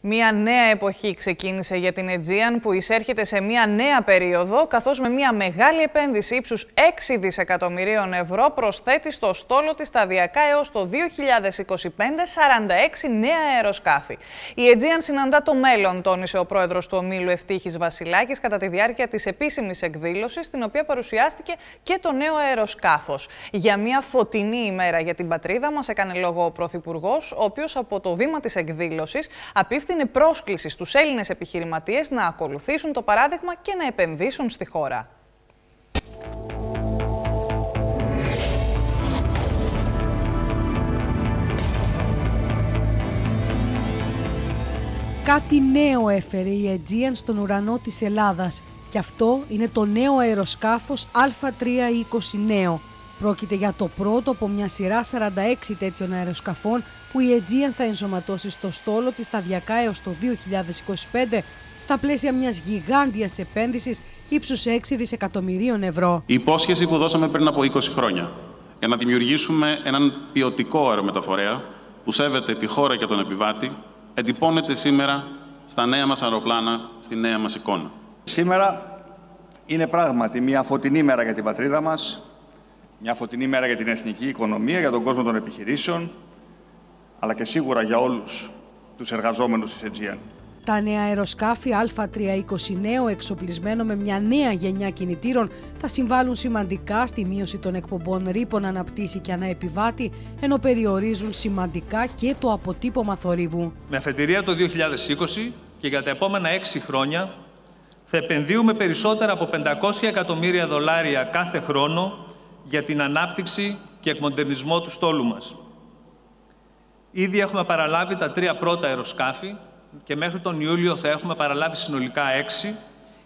Μία νέα εποχή ξεκίνησε για την Aegean που εισέρχεται σε μία νέα περίοδο, καθώς με μία μεγάλη επένδυση ύψους 6 δισεκατομμυρίων ευρώ προσθέτει στο στόλο της σταδιακά έως το 2025 46 νέα αεροσκάφη. Η Aegean συναντά το μέλλον, τόνισε ο πρόεδρος του ομίλου Ευτύχης Βασιλάκης κατά τη διάρκεια της επίσημης εκδήλωσης, στην οποία παρουσιάστηκε και το νέο αεροσκάφος. Για μία φωτεινή ημέρα για την πατρίδα μας έκανε λόγο ο Πρωθυπουργός, ο οποίος από το βήμα της εκδήλωσης απίφθινε πρόσκληση στους Έλληνες επιχειρηματίες να ακολουθήσουν το παράδειγμα και να επενδύσουν στη χώρα. Κάτι νέο έφερε η Aegean στον ουρανό της Ελλάδας και αυτό είναι το νέο αεροσκάφος Α320 νέο Πρόκειται για το πρώτο από μια σειρά 46 τέτοιων αεροσκαφών που η Aegean θα ενσωματώσει στο στόλο της σταδιακά έως το 2025 στα πλαίσια μιας γιγάντιας επένδυσης ύψους 6 δισεκατομμυρίων ευρώ. Η υπόσχεση που δώσαμε πριν από 20 χρόνια για να δημιουργήσουμε έναν ποιοτικό αερομεταφορέα που σέβεται τη χώρα και τον επιβάτη εντυπώνεται σήμερα στα νέα μας αεροπλάνα, στη νέα μας εικόνα. Σήμερα είναι πράγματι μια φωτεινή μέρα για την πατρίδα μας, μια φωτεινή μέρα για την εθνική οικονομία, για τον κόσμο των επιχειρήσεων, αλλά και σίγουρα για όλους τους εργαζόμενους της Aegean. Τα νέα αεροσκάφη Α320 νέο εξοπλισμένο με μια νέα γενιά κινητήρων θα συμβάλλουν σημαντικά στη μείωση των εκπομπών ρήπων αναπτύσσει και αναεπιβάτη, ενώ περιορίζουν σημαντικά και το αποτύπωμα θορύβου. Με αφετηρία το 2020 και για τα επόμενα έξι χρόνια θα επενδύουμε περισσότερα από 500 εκατομμύρια δολάρια κάθε χρόνο για την ανάπτυξη και εκμοντερνισμό του στόλου μας. Ήδη έχουμε παραλάβει τα τρία πρώτα αεροσκάφη και μέχρι τον Ιούλιο θα έχουμε παραλάβει συνολικά έξι,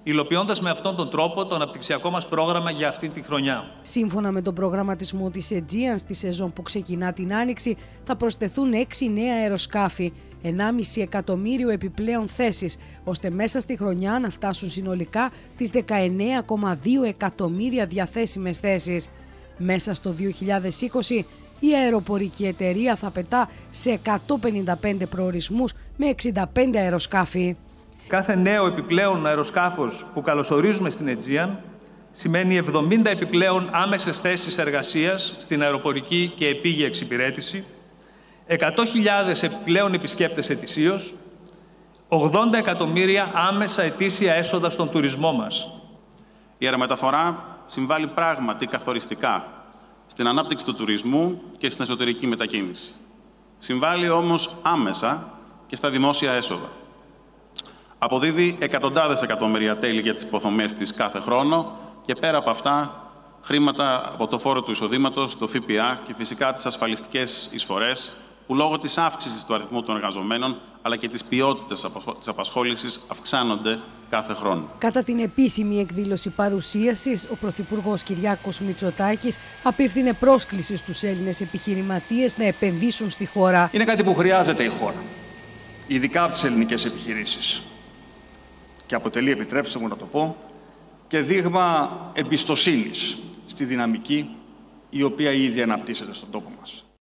υλοποιώντας με αυτόν τον τρόπο το αναπτυξιακό μας πρόγραμμα για αυτή τη χρονιά. Σύμφωνα με τον προγραμματισμό της Aegean στη σεζόν που ξεκινά την Άνοιξη, θα προσθεθούν έξι νέα αεροσκάφη, 1,5 εκατομμύριο επιπλέον θέσεις, ώστε μέσα στη χρονιά να φτάσουν συνολικά τις 19,2 εκατομμύρια διαθέσιμες θέσεις. Μέσα στο 2020 η αεροπορική εταιρεία θα πετά σε 155 προορισμούς με 65 αεροσκάφη. Κάθε νέο επιπλέον αεροσκάφος που καλωσορίζουμε στην Αιτζίαν σημαίνει 70 επιπλέον άμεσες θέσεις εργασίας στην αεροπορική και επίγεια εξυπηρέτηση, 100.000 επιπλέον επισκέπτες ετησίως, 80 εκατομμύρια άμεσα ετήσια έσοδα στον τουρισμό μας. Η αερομεταφορά συμβάλλει πράγματι καθοριστικά στην ανάπτυξη του τουρισμού και στην εσωτερική μετακίνηση. Συμβάλλει όμως άμεσα και στα δημόσια έσοδα. Αποδίδει εκατοντάδες εκατομμύρια τέλη για τις υποδομές της κάθε χρόνο και πέρα από αυτά χρήματα από το φόρο του εισοδήματος, το ΦΠΑ και φυσικά τις ασφαλιστικές εισφορές που λόγω της αύξησης του αριθμού των εργαζομένων αλλά και της ποιότητας της απασχόλησης αυξάνονται κάθε χρόνο. Κατά την επίσημη εκδήλωση παρουσίασης, ο Πρωθυπουργός Κυριάκος Μητσοτάκης απίφθινε πρόσκληση στους Έλληνες επιχειρηματίες να επενδύσουν στη χώρα. Είναι κάτι που χρειάζεται η χώρα, ειδικά από τις ελληνικές επιχειρήσεις. Και αποτελεί, επιτρέψτε μου να το πω, και δείγμα εμπιστοσύνης στη δυναμική η οποία ήδη αναπτύσσεται στον τόπο μας.